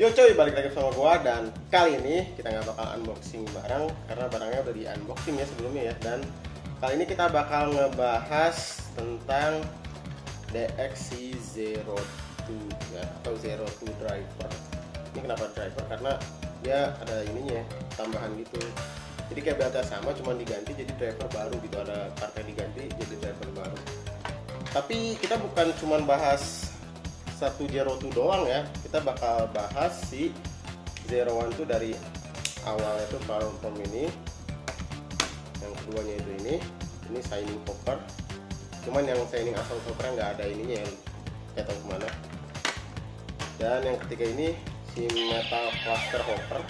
Yo coy, balik lagi sama gua dan kali ini kita nggak bakal unboxing barang karena barangnya udah di unboxing ya sebelumnya ya dan kali ini kita bakal ngebahas tentang DXC02 ya atau 02 driver. Ini kenapa driver? Karena dia ada ininya ya, tambahan gitu. Jadi kayak bata sama cuman diganti jadi driver baru gitu. Ada part yang diganti jadi driver baru. Tapi kita bukan cuman bahas satu zero two doang ya. Kita bakal bahas si zero one tuh dari awalnya tuh power form ini. Yang keduanya itu ini. Ini shining copper cuman yang shining asal copper nggak ada ininya yang nggak tahu ke mana. Dan yang ketiga ini si metal cluster hopper.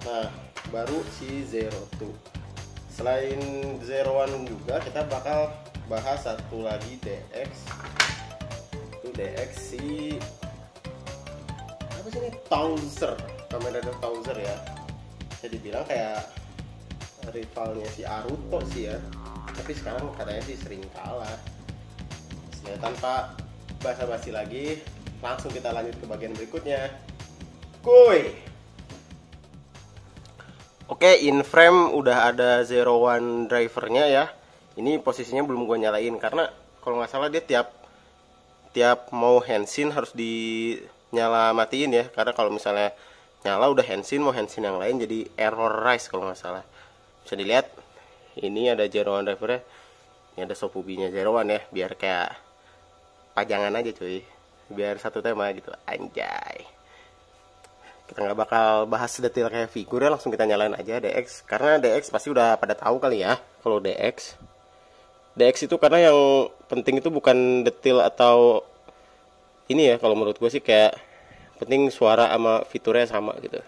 Nah baru si zero two selain Zero One juga kita bakal bahas satu lagi DX itu DX si apa sih ini? Towser. Kamen Rider Towser ya? Bisa dibilang kayak rivalnya si Aruto sih ya. Tapi sekarang katanya sih sering kalah. Ya, tanpa basa-basi lagi langsung kita lanjut ke bagian berikutnya kuy Oke, in frame udah ada zero one drivernya ya. Ini posisinya belum gue nyalain karena kalau nggak salah dia tiap tiap mau hensin harus dinyala matiin ya. Karena kalau misalnya nyala udah hensin mau hensin yang lain jadi error rise kalau nggak salah. Bisa dilihat ini ada zero one drivernya. Ini ada sopubinya zero one ya, biar kayak pajangan aja cuy. Biar satu tema gitu, anjay kita nggak bakal bahas detail kayak figur ya langsung kita nyalain aja DX karena DX pasti udah pada tahu kali ya kalau DX DX itu karena yang penting itu bukan detail atau ini ya kalau menurut gue sih kayak penting suara sama fiturnya sama gitu.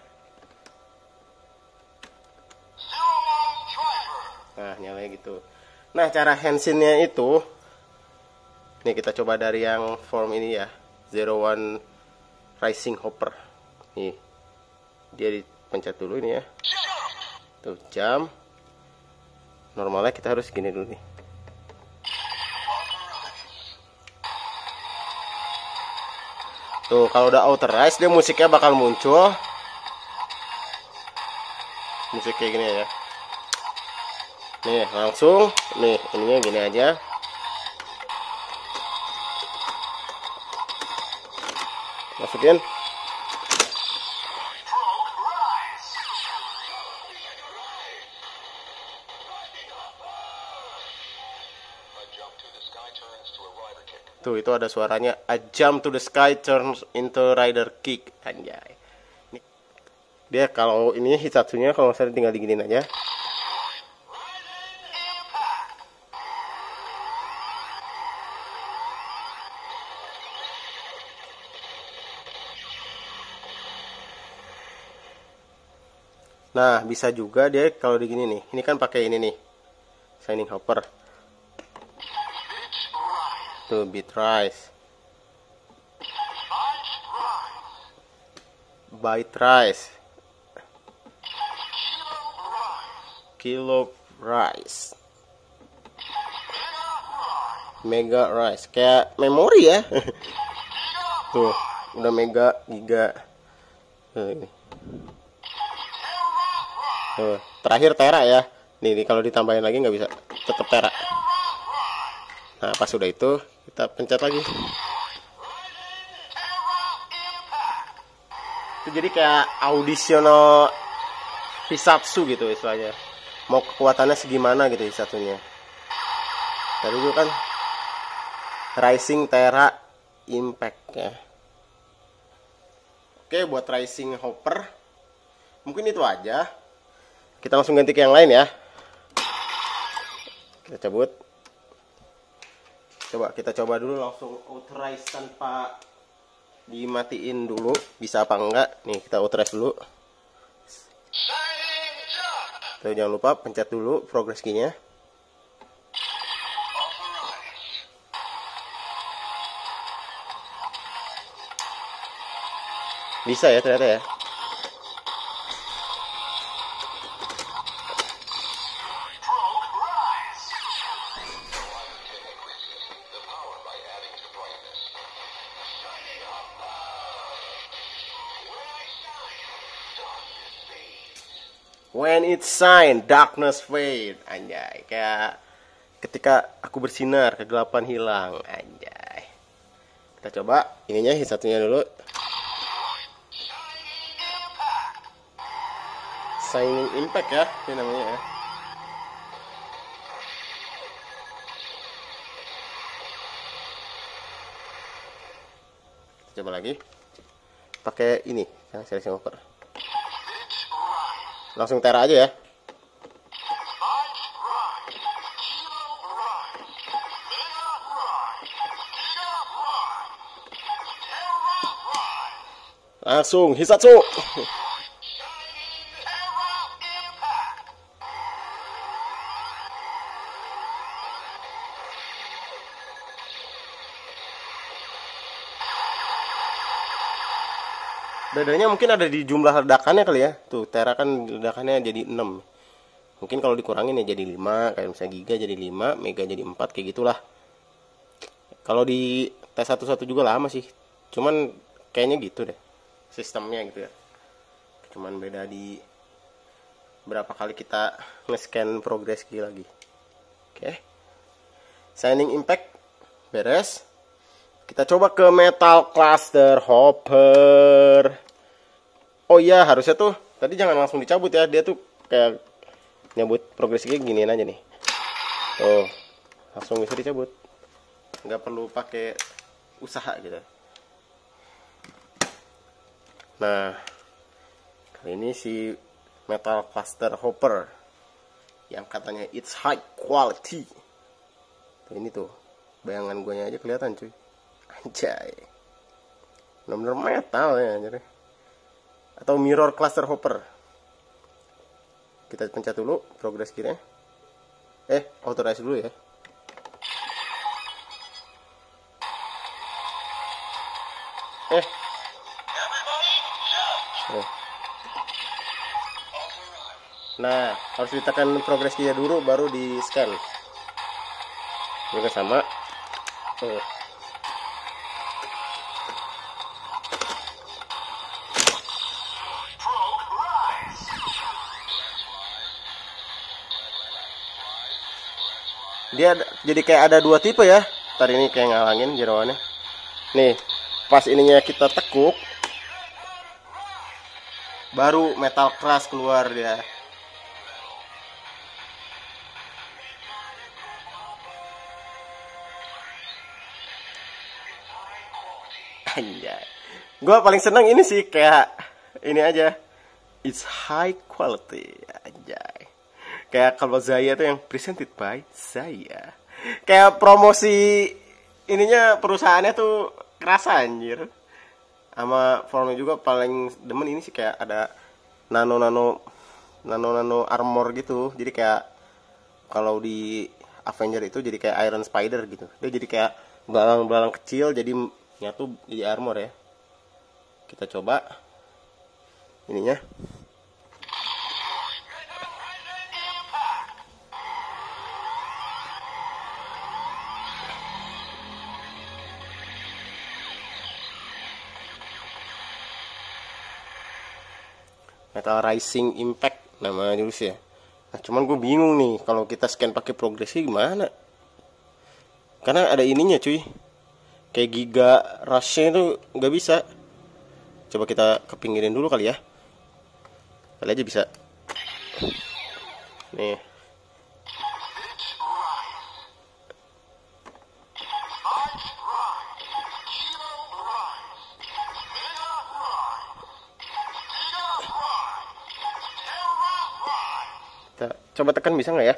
Nah nyalanya gitu. Nah cara handsinnya itu nih kita coba dari yang form ini ya Zero One Rising Hopper. Nih dia dipencet dulu ini ya. Tuh jam. Normalnya kita harus gini dulu nih. Tuh kalau udah authorize dia musiknya bakal muncul. Musik kayak gini ya. Nih langsung. Nih ininya gini aja. Masukin Tuh itu ada suaranya A jump to the sky turns into rider kick. Anjay. Dia kalau ini Hitsatsunya kalau salah tinggal diginin aja. Nah bisa juga dia kalau digini nih. Ini kan pakai ini nih Shining Hopper Tuh beat rise Bite rice Kilo rice. Mega rice. Kayak memori ya. Tuh Udah mega giga. Tuh, terakhir tera ya. Nih, nih kalau ditambahin lagi nggak bisa. Tetap tera. Nah pas sudah itu kita pencet lagi. Itu jadi kayak audisional Hisatsu gitu istilahnya. Mau kekuatannya segimana gitu Hisatsunya. Tadi itu kan Rising Terra Impact ya oke buat Rising Hopper mungkin itu aja. Kita langsung ganti ke yang lain ya. Kita cabut coba kita coba dulu langsung authorize tanpa dimatiin dulu. Bisa apa enggak? Nih kita authorize dulu. Tuh, jangan lupa pencet dulu progress key-nya. Bisa ya ternyata ya it's shine, darkness fade. Anjay, kayak ketika aku bersinar, kegelapan hilang. Anjay. Kita coba ininya satunya dulu. Shining Impact ya, ini namanya ya. Kita coba lagi. Pakai ini, yang selection over. Langsung tera aja ya. Langsung Hisatsu. Bedanya mungkin ada di jumlah ledakannya kali ya. Tuh, Tera kan ledakannya jadi 6. Mungkin kalau dikurangin ya jadi 5, kayak misalnya Giga jadi 5, Mega jadi 4 kayak gitulah. Kalau di T11 juga lama sih. Cuman kayaknya gitu deh. Sistemnya gitu ya. Cuman beda di berapa kali kita nge-scan progress key lagi. Oke. Signing impact beres. Kita coba ke metal cluster hopper. Oh iya, harusnya tuh tadi jangan langsung dicabut ya. Dia tuh kayak nyabut progresnya giniin aja nih. Tuh, langsung bisa dicabut. Nggak perlu pakai usaha gitu. Nah, kali ini si metal cluster hopper yang katanya it's high quality. Tuh, ini tuh bayangan guanya aja kelihatan cuy. Anjay. Bener-bener metal ya anjir. Atau mirror cluster hopper. Kita pencet dulu progress kirinya. Eh, authorize dulu ya. Eh. Eh. Nah, harus ditekan progress kirinya dulu baru di scan. Juga sama. Tuh. Dia jadi kayak ada dua tipe ya ntar ini kayak ngalangin jeroannya nih pas ininya kita tekuk baru metal keras keluar dia Anjay. Gua paling seneng ini sih kayak ini aja. It's high quality. Kayak kalau Zaya tuh yang presented by Zaya. Kayak promosi ininya perusahaannya tuh kerasa anjir. Sama formnya juga paling demen ini sih kayak ada nano nano nano nano armor gitu. Jadi kayak kalau di Avenger itu jadi kayak Iron Spider gitu. Dia jadi kayak belalang-belalang kecil jadi nyatu jadi armor ya. Kita coba ininya. Metal Rising Impact nama jurus ya. Nah, cuman gue bingung nih kalau kita scan pakai progresi gimana? Karena ada ininya cuy. Kayak giga rushnya itu nggak bisa. Coba kita kepinggirin dulu kali ya. Kali aja bisa. Nih. Coba tekan bisa nggak ya?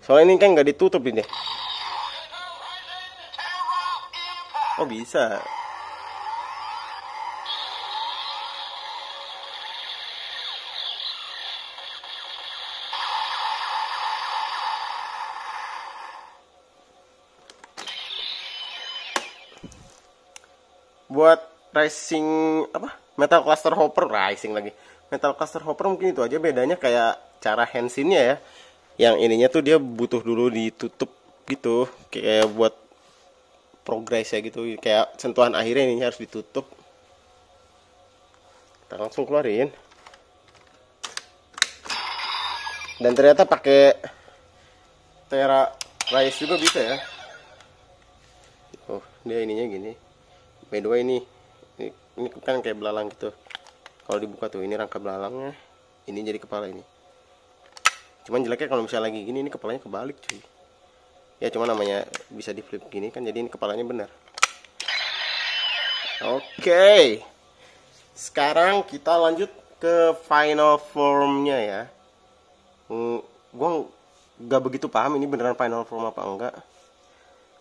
Soalnya ini kan nggak ditutup ini. Oh bisa. Buat racing apa? Metal cluster hopper racing lagi. Metal cluster hopper mungkin itu aja bedanya kayak cara handsinnya ya. Yang ininya tuh dia butuh dulu ditutup gitu kayak buat progress ya gitu. Kayak sentuhan akhirnya ini harus ditutup. Kita langsung keluarin. Dan ternyata pakai Tera Rise juga bisa ya. Oh dia ininya gini. By the way ini ini, ini kan kayak belalang gitu kalau dibuka tuh ini rangka belalangnya ini jadi kepala ini. Cuman jeleknya kalau misalnya lagi gini ini kepalanya kebalik cuy. Ya cuma namanya bisa di flip gini kan jadi ini kepalanya benar oke. Sekarang kita lanjut ke final formnya ya. Hmm, gua nggak begitu paham ini beneran final form apa enggak.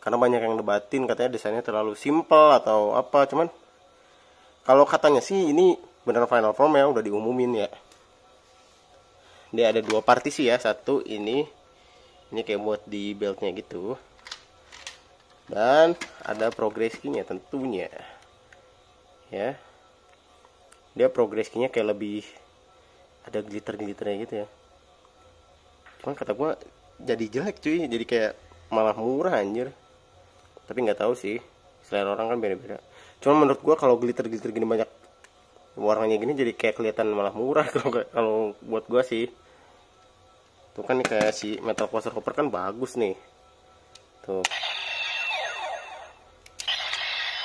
Karena banyak yang debatin katanya desainnya terlalu simple atau apa cuman kalau katanya sih ini beneran final form ya udah diumumin ya. Dia ada dua partisi ya satu ini ini kayak buat di beltnya gitu. Dan ada progress tentunya. Ya. Dia progress kayak lebih ada glitter glitternya gitu ya. Cuman kata gua jadi jelek cuy jadi kayak malah murah anjir. Tapi nggak tahu sih selera orang kan beda-beda. Cuman menurut gua kalau glitter glitter gini banyak warnanya gini jadi kayak kelihatan malah murah kalau kalau buat gua sih. Tuh kan kayak si metal poster hopper kan bagus nih. Tuh.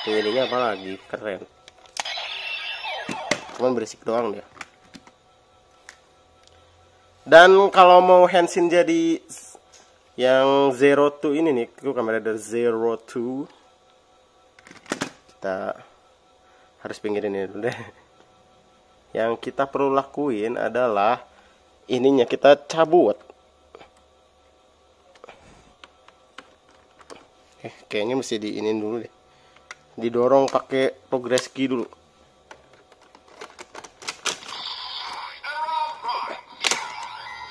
Tuh ininya apa lagi? Keren. Cuman berisik doang dia. Dan kalau mau Hensin jadi yang zero two ini nih itu kamera dari zero two. Kita harus pinggirin ini dulu deh yang kita perlu lakuin adalah ininya kita cabut eh kayaknya mesti diinin dulu deh didorong pakai progress key dulu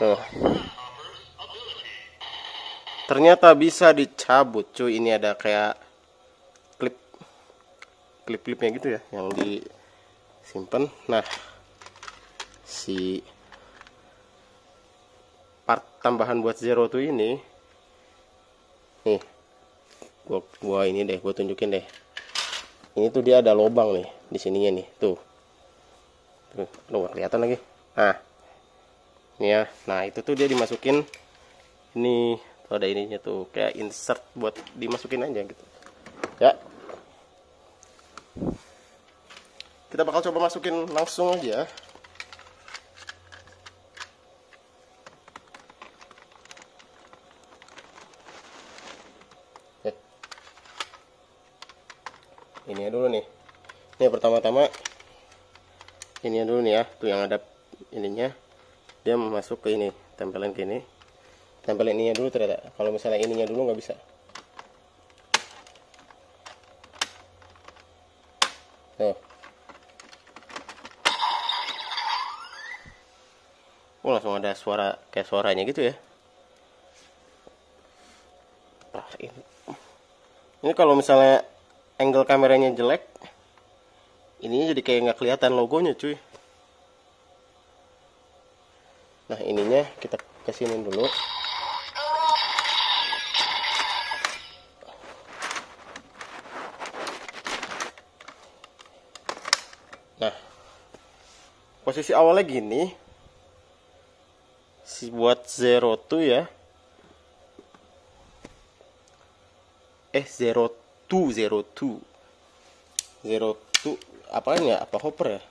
Tuh. Ternyata bisa dicabut, cuy. Ini ada kayak klip klip-klipnya gitu ya yang disimpan. Nah, si part tambahan buat zero tuh ini. Nih gua gua ini deh gua tunjukin deh. Ini tuh dia ada lubang nih di sininya nih tuh. Tuh nggak kelihatan lagi. Nah ini ya. Nah itu tuh dia dimasukin ini tuh ada ininya tuh kayak insert buat dimasukin aja gitu. Ya. Kita bakal coba masukin langsung aja ini dulu nih. Ini pertama-tama ini dulu nih ya tuh yang ada ininya. Dia masuk ke ini tempelan ke ini. Tempelin ininya dulu ternyata. Kalau misalnya ininya dulu nggak bisa. Tuh. Oh langsung ada suara kayak suaranya gitu ya. Nah, ini kalau misalnya angle kameranya jelek ininya jadi kayak nggak kelihatan logonya cuy. Nah ininya kita kesinin dulu. Nah posisi awalnya gini. Si buat zero tuh ya. Eh zero two zero two zero two apaan ya? Apa hopper ya?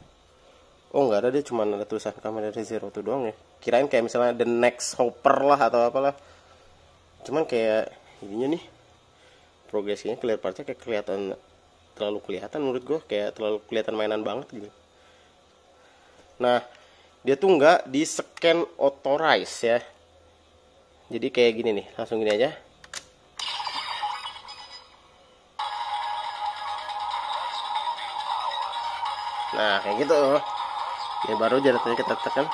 Oh nggak ada dia cuma ada tulisan kamera dari zero two doang ya. Kirain kayak misalnya the next hopper lah atau apalah. Cuman kayak ininya nih progresinya partnya kayak kelihatan terlalu kelihatan menurut gue kayak terlalu kelihatan mainan banget gitu. Nah dia tuh nggak di scan authorize ya. Jadi kayak gini nih langsung gini aja nah kayak gitu. Ini baru jaraknya kita tekan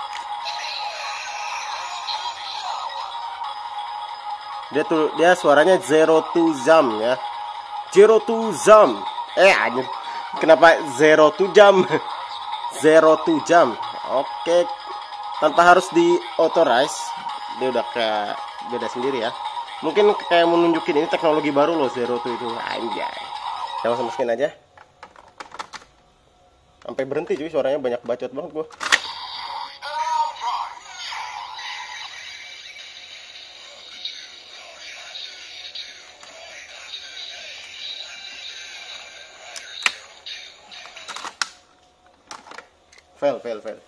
dia tuh dia suaranya zero to jam ya. Zero to jam. Eh anjir. Kenapa zero to jam? Zero to jam. Oke. Tanpa harus di authorize dia udah kayak beda sendiri ya. Mungkin kayak menunjukin ini teknologi baru loh zero to itu. Anjay. Langsung masukin aja Sampai berhenti cuy suaranya banyak bacot banget gua. Fail, fail, fail.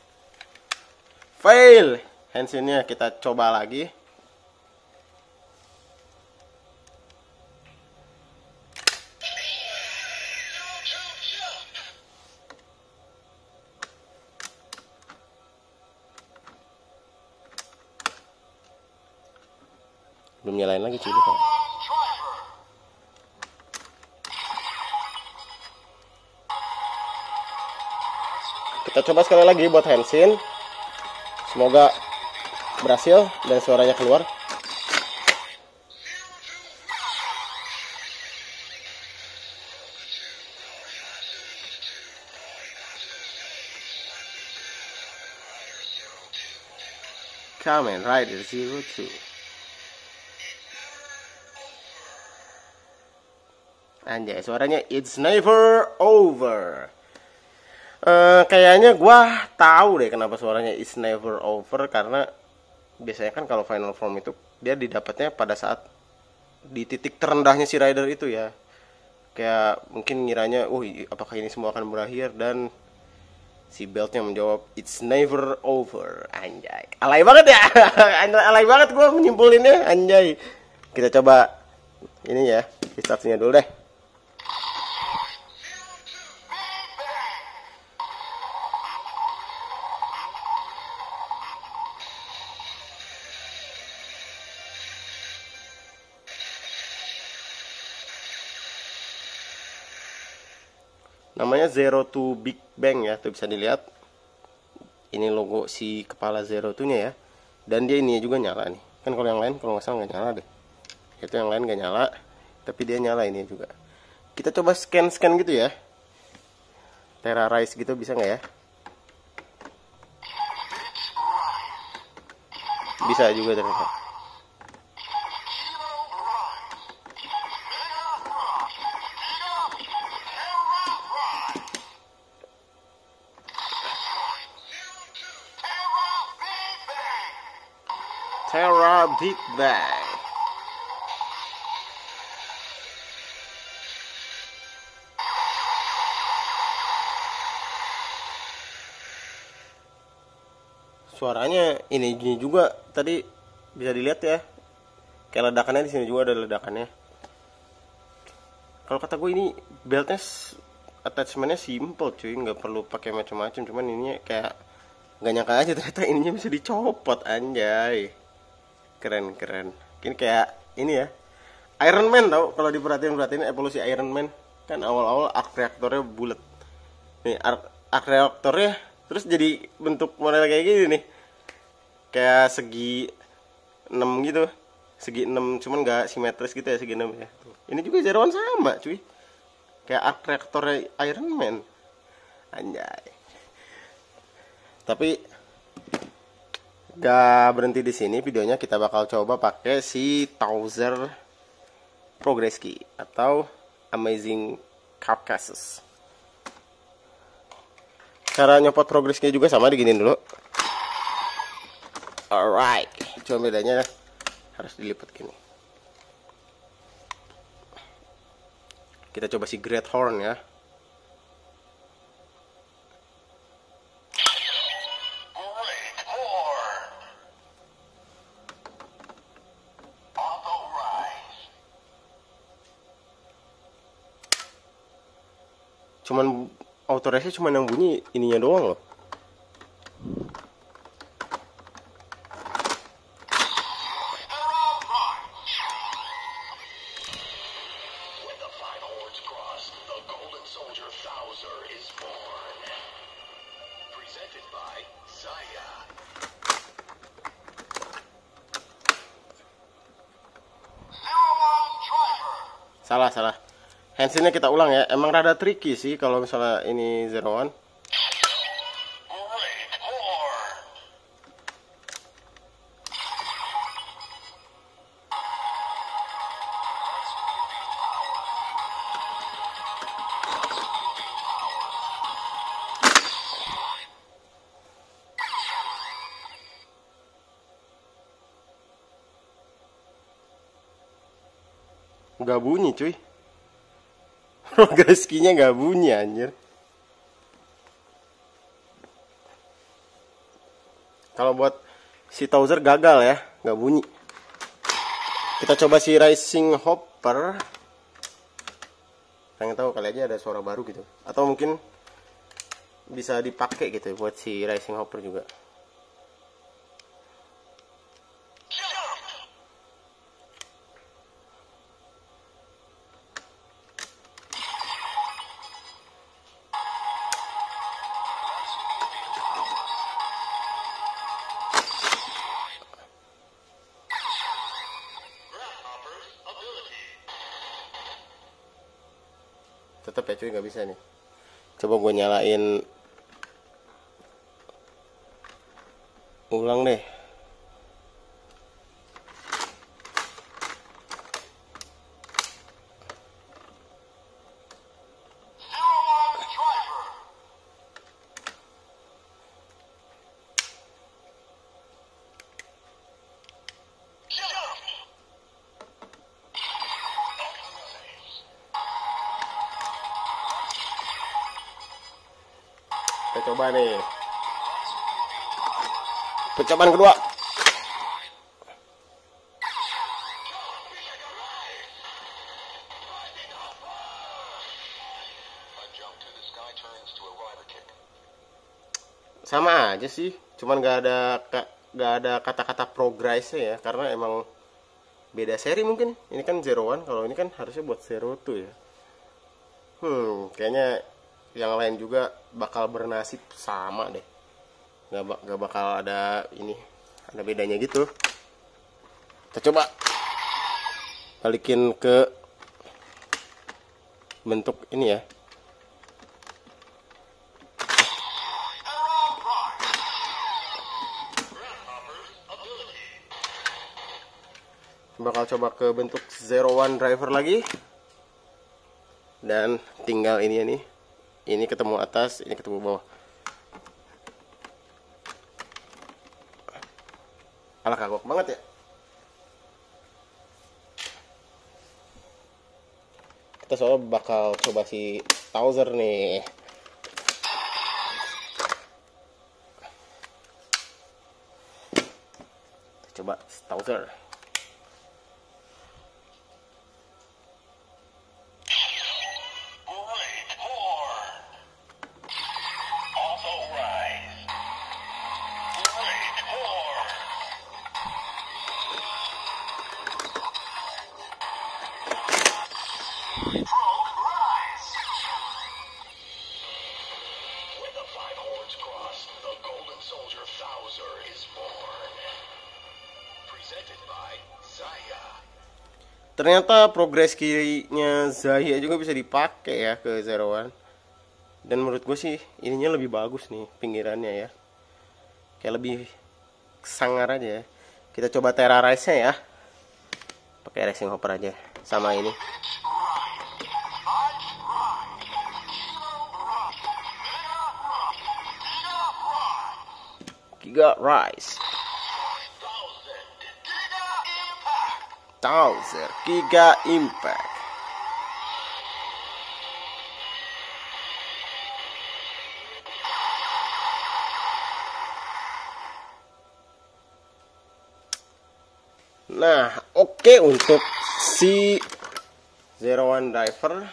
Fail. Handsinnya kita coba lagi. Coba sekali lagi buat handsin semoga berhasil dan suaranya keluar. Kamen Rider Zero Two Anjay, suaranya it's never over. Eh, kayaknya gua tahu deh kenapa suaranya it's never over karena biasanya kan kalau final form itu dia didapatnya pada saat di titik terendahnya si rider itu ya. Kayak mungkin ngiranya, "Oh, apakah ini semua akan berakhir?" dan si beltnya menjawab it's never over anjay alay banget ya alay banget gua menyimpulinnya anjay kita coba ini ya startnya dulu deh Zero to Big Bang ya tuh bisa dilihat. Ini logo si kepala Zero tuh nya ya. Dan dia ini juga nyala nih. Kan kalau yang lain kalau nggak salah nggak nyala deh. Itu yang lain nggak nyala tapi dia nyala ini juga. Kita coba scan scan gitu ya. Terrorize gitu bisa nggak ya? Bisa juga ternyata Bang suaranya ini juga tadi bisa dilihat ya. Kayak ledakannya di sini juga ada ledakannya. Kalau kata gue ini beltnya attachmentnya simple cuy. Nggak perlu pakai macam-macam. Cuman ini kayak nggak nyangka aja ternyata ininya bisa dicopot anjay keren keren. Ini kayak ini ya. Iron Man tau kalau diperhatiin perhatiin evolusi Iron Man. Kan awal-awal arc reaktornya bulat. Nih arc, reaktornya terus jadi bentuk model kayak gini nih. Kayak segi 6 gitu. Segi 6 cuman nggak simetris gitu ya segi 6 ya. Ini juga Zero sama cuy. Kayak arc reaktornya Iron Man. Anjay. Tapi gak berhenti di sini videonya kita bakal coba pakai si Towser Progress Key atau Amazing Carcasses cara nyopot progress key juga sama diginin dulu. Alright cuma bedanya harus dilipat gini. Kita coba si Great Horn ya autorese cuman yang bunyi ininya doang loh handsinnya kita ulang ya. Emang rada tricky sih kalau misalnya ini zero one. Nggak bunyi cuy key-nya nggak bunyi anjir. Kalau buat si Towser gagal ya nggak bunyi. Kita coba si Rising Hopper. Pengen tahu kali aja ada suara baru gitu. Atau mungkin bisa dipakai gitu buat si Rising Hopper juga cuy nggak bisa nih. Coba gue nyalain ulang deh coba nih. Percobaan kedua. Sama aja sih cuman gak ada gak ada kata-kata progressnya ya karena emang beda seri mungkin. Ini kan zero one kalau ini kan harusnya buat zero two ya. Hmm kayaknya yang lain juga bakal bernasib sama deh. Nggak nggak bakal ada ini ada bedanya gitu. Kita coba balikin ke bentuk ini ya. Bakal coba ke bentuk zero one driver lagi. Dan tinggal ini ya nih ini ketemu atas ini ketemu bawah. Alah kagok banget ya. Kita soalnya bakal coba si Towser nih. Coba Towser Ternyata progres kirinya Zaya juga bisa dipakai ya ke Zero One. Dan menurut gue sih ininya lebih bagus nih pinggirannya ya. Kayak lebih sangar aja ya. Kita coba terrorize-nya ya. Pakai racing hopper aja sama ini. Giga Rise. Towser Giga Impact. Nah, oke untuk si Zero One Driver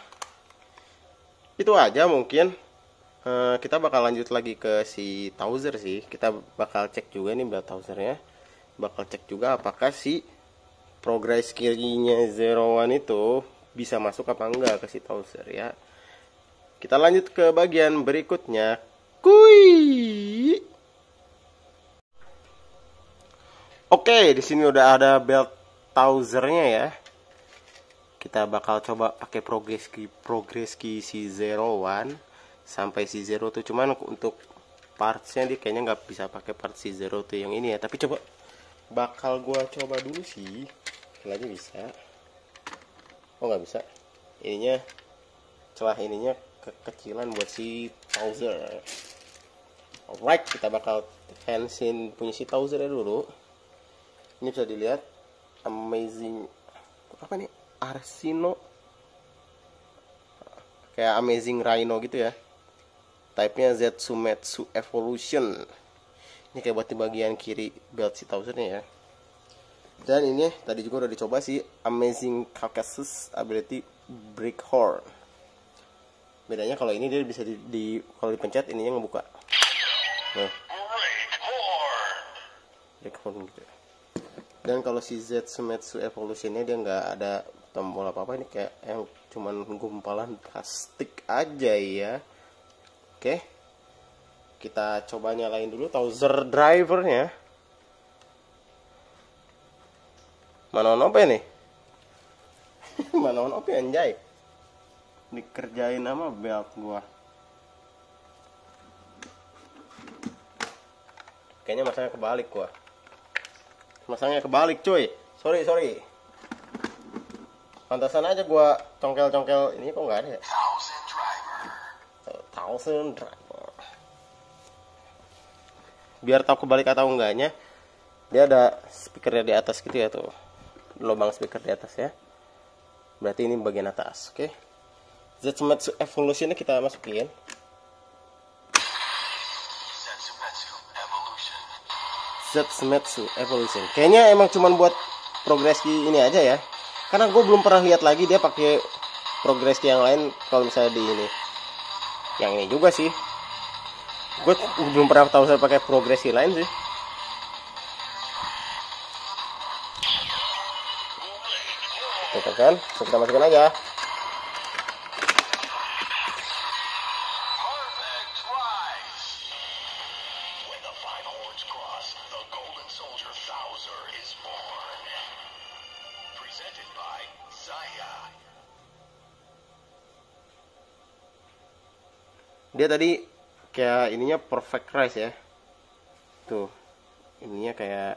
itu aja mungkin. Eh, kita bakal lanjut lagi ke si Towser sih. Kita bakal cek juga nih buat Towsernya. Bakal cek juga apakah si progress kirinya Zero One itu bisa masuk apa enggak ke si Towser ya. Kita lanjut ke bagian berikutnya. Kui. Oke, di sini udah ada belt Towsernya ya. Kita bakal coba pakai progress key progress key si Zero One sampai si Zero tuh cuman untuk partsnya dia kayaknya nggak bisa pakai part si Zero tuh yang ini ya. Tapi coba bakal gua coba dulu sih. Kayaknya bisa. Oh nggak bisa. Ininya celah ininya kekecilan buat si Towser. Alright, kita bakal fansin punya si Towser dulu. Ini bisa dilihat amazing apa nih? Arsino kayak amazing rhino gitu ya. Type-nya Zetsumetsu Evolution. ini kayak buat di bagian kiri belt si Thousand ya dan ini tadi juga udah dicoba sih Amazing Caucasus Ability Brick Horn. Bedanya kalau ini dia bisa di, di kalau dipencet ininya ngebuka. Nah. Brick Horn gitu dan kalau si Zetsumetsu Evolutionnya dia nggak ada tombol apa apa ini kayak yang cuman gumpalan plastik aja ya. Oke. Kita coba nyalain dulu Towser drivernya mana on apa nih mana on apa anjay dikerjain sama belt gua. Kayaknya masangnya kebalik gua. Masangnya kebalik cuy. Sorry sorry. Pantasan aja gua congkel-congkel. Ini kok nggak ada ya? Thousand driver. thousand driver. Biar tahu kebalik atau enggaknya dia ada speakernya di atas gitu ya tuh lubang speaker di atas ya. Berarti ini bagian atas oke. Zetsumetsu Evolutionnya kita masukin. Zetsumetsu evolution. Evolution. Kayaknya emang cuman buat progresi ini aja ya. Karena gue belum pernah lihat lagi dia pakai progresi yang lain kalau misalnya di ini. Yang ini juga sih. Gue belum pernah tahu saya pakai progresi lain sih is born. Presented by Zaya. Dia tadi kayak ininya perfect rise ya. Tuh, ininya kayak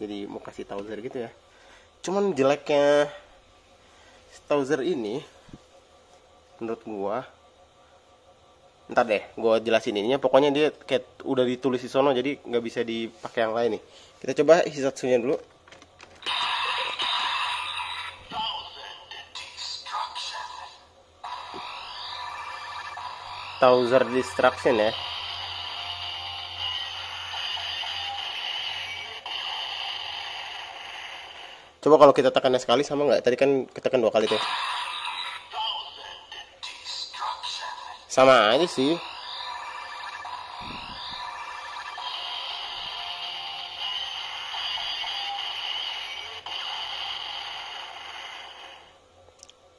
jadi mau kasih Towser gitu ya. Cuman jeleknya Towser ini menurut gua ntar deh gua jelasin ininya. Pokoknya dia kayak udah ditulis di sono jadi nggak bisa dipakai yang lain nih. Kita coba Hisatsunya dulu. Thousand destruction. Ya Coba kalau kita tekannya sekali sama nggak? Tadi kan ketekan dua kali tuh. Sama aja sih.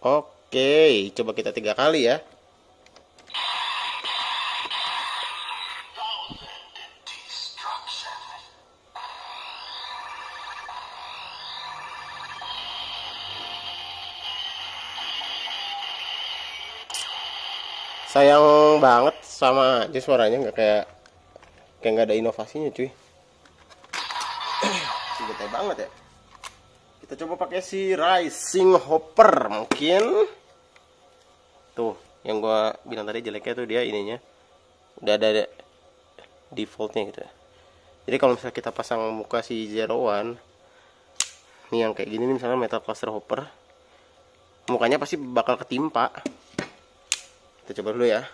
Oke, coba kita tiga kali ya. Sayang banget sama aja suaranya nggak kayak kayak nggak ada inovasinya cuy. Gede banget ya. Kita coba pakai si Rising Hopper mungkin. Tuh, yang gua bilang tadi jeleknya tuh dia ininya udah ada defaultnya gitu. Jadi kalau misalnya kita pasang muka si Zero One, nih yang kayak gini nih misalnya Metal Cluster Hopper, mukanya pasti bakal ketimpa. Kita coba dulu ya.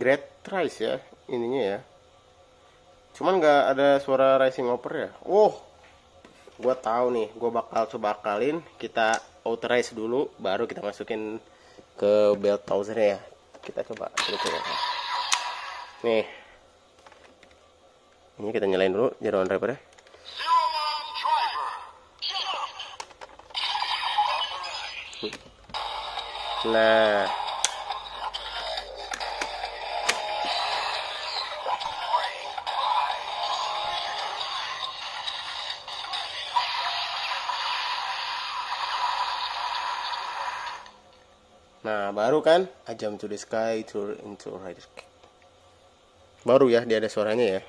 Great Rise ya ininya ya. Cuman nggak ada suara Rising Hopper ya. Oh, gua tahu nih, gua bakal coba akalin. Kita authorize dulu, baru kita masukin ke belt Towser ya. Kita coba. Nih, ini kita nyalain dulu jaruan driver ya. Nah, Baru kan I jump to the sky to into rider. Baru ya dia ada suaranya ya.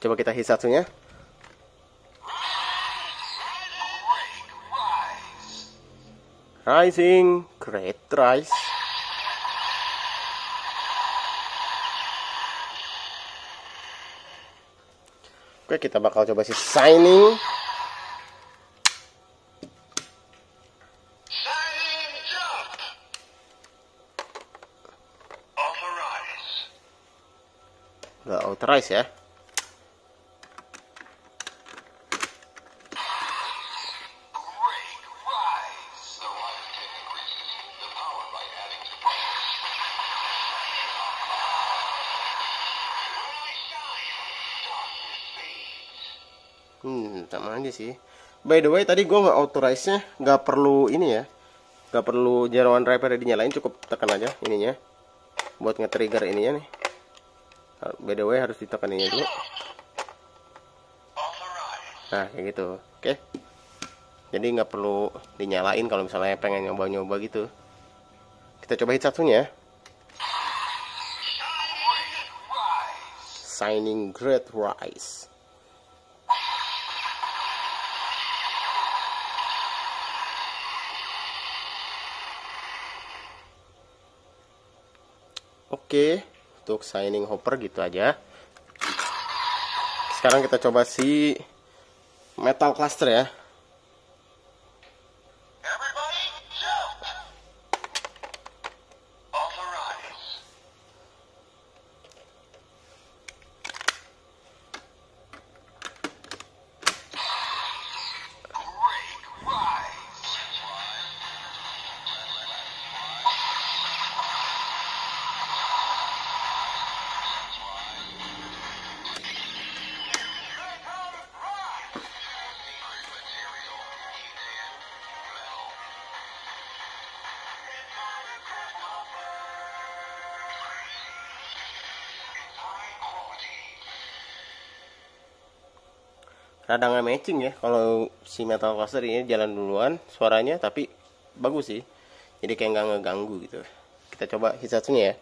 Coba kita hit satunya. Rising, great rise. Oke, kita bakal coba si signing. Udah authorize ya. Aja sih. By the way, tadi gue nggak authorize-nya, nggak perlu ini ya, nggak perlu zero one driver dinyalain, cukup tekan aja ininya, buat nge-trigger ininya nih. Ah, By the way, harus ditekan ini dulu. Authorize. Nah, kayak gitu. Oke. Jadi nggak perlu dinyalain kalau misalnya pengen nyoba-nyoba gitu. Kita coba hit satunya ya. Signing Great Rise. Oke, untuk signing hopper gitu aja. Sekarang kita coba si metal cluster ya. Rada nggak matching ya kalau si metal cluster ini jalan duluan suaranya tapi bagus sih. Jadi kayak nggak ngeganggu gitu. Kita coba hit satunya ya.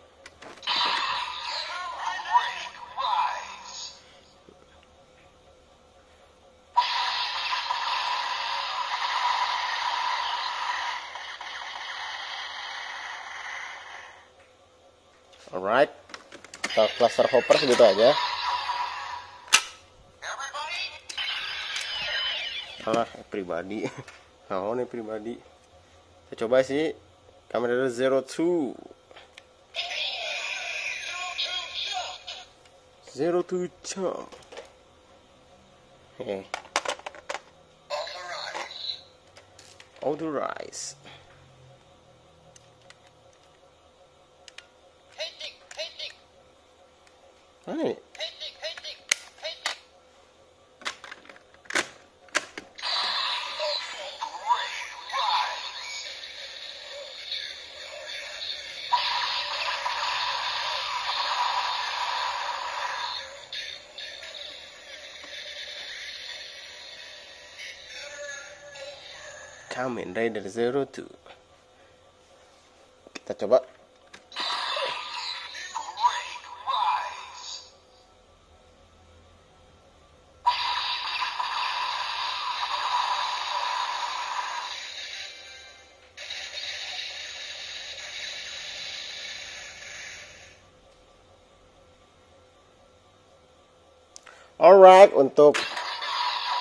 Alright. Metal cluster hopper segitu aja. Pribadi. Nah, nih pribadi. Kita coba sih kamera 02. Zero two jump. Oke, authorize. authorize. Kamen Rider Zero Two. Kita coba. Alright, untuk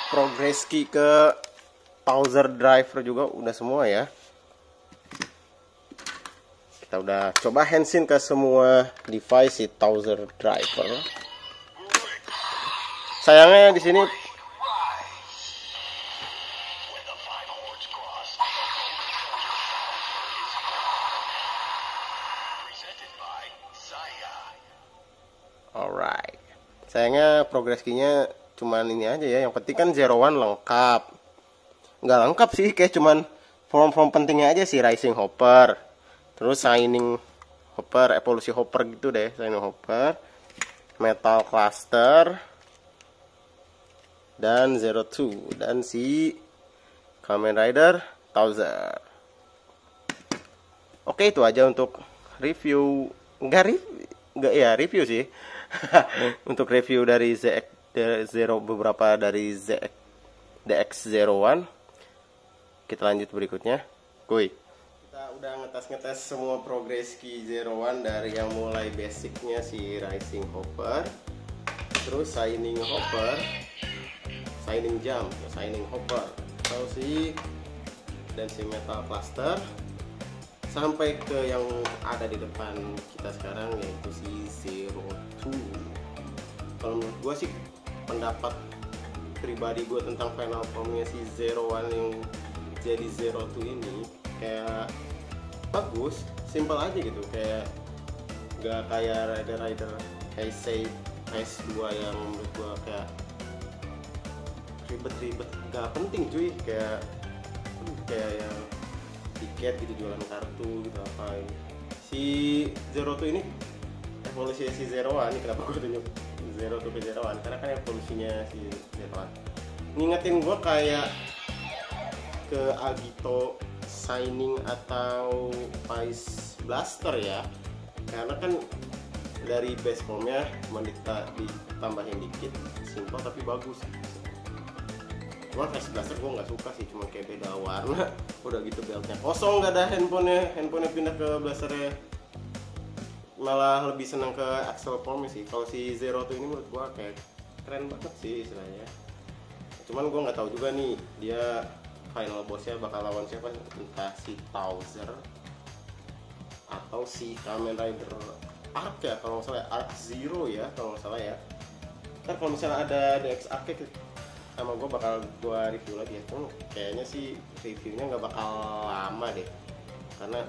progress key ke Towser driver juga udah semua ya. Kita udah coba handsin ke semua device si Towser driver. Sayangnya di sini alright. Sayangnya progress key-nya cuman ini aja ya. Yang penting kan Zero One lengkap. Nggak lengkap sih, kayak cuman form-form pentingnya aja sih Rising Hopper. Terus Shining Hopper, evolusi Hopper gitu deh, Shining Hopper. Metal Cluster dan Zero Two dan si Kamen Rider Towser. Oke itu aja untuk review nggak review nggak ya review sih untuk review dari ZX zero beberapa dari ZX DX01 kita lanjut berikutnya. Kuy kita udah ngetes-ngetes semua progres Ki 01 dari yang mulai basicnya si rising hopper terus signing hopper signing jump signing hopper. Terus si? Dan si metal cluster sampai ke yang ada di depan kita sekarang yaitu si Zero Two. Kalau menurut gue sih pendapat pribadi gue tentang final formnya si Zero One yang jadi Zero Two ini kayak bagus, simple aja gitu kayak gak kayak rider rider kayak say s 2 yang menurut gue kayak ribet-ribet gak penting cuy kayak kayak yang tiket gitu jualan kartu gitu apa ini si Zero Two ini evolusi si Zero One ini kenapa gue tunjuk Zero Two ke Zero One karena kan evolusinya si Zero One ngingetin gue kayak ke Agito signing atau Vice Blaster ya. Karena kan dari base formnya cuma dita- ditambahin dikit simple tapi bagus. Cuma Vice Blaster gue nggak suka sih cuma kayak beda warna. Udah gitu beltnya kosong nggak ada handphonenya. Handphonenya pindah ke blasternya. Malah lebih senang ke Axel Form sih. Kalau si Zero tuh ini menurut gua kayak keren banget sih istilahnya. Cuman gua nggak tahu juga nih dia final bossnya bakal lawan siapa entah si Towser atau si Kamen Rider Arc ya kalau nggak salah ya. Arc Zero ya kalau nggak salah ya. Ntar kalau misalnya ada DX Arc sama gue bakal gue review lagi ya. Cuman kayaknya sih reviewnya nggak bakal lama deh. Karena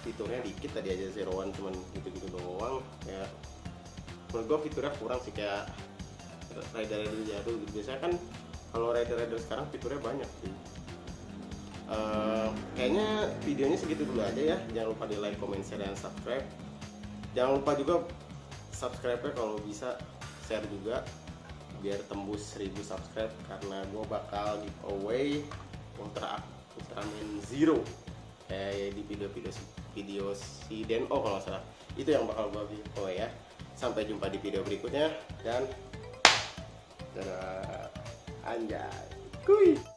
fiturnya dikit tadi aja Zero One cuman gitu-gitu doang ya. Menurut gue fiturnya kurang sih kayak rider-rider jadul gitu. Biasanya kan kalau rider-rider sekarang fiturnya banyak sih Eh, kayaknya videonya segitu dulu aja ya. Jangan lupa di like, comment, share, dan subscribe. Jangan lupa juga subscribe nya kalau bisa share juga biar tembus 1000 subscribe karena gue bakal giveaway Ultra Ultraman Zero. Kayak di video-video video si Deno kalau nggak salah. Itu yang bakal gue giveaway ya. Sampai jumpa di video berikutnya dan dadah. Anjay. Kuy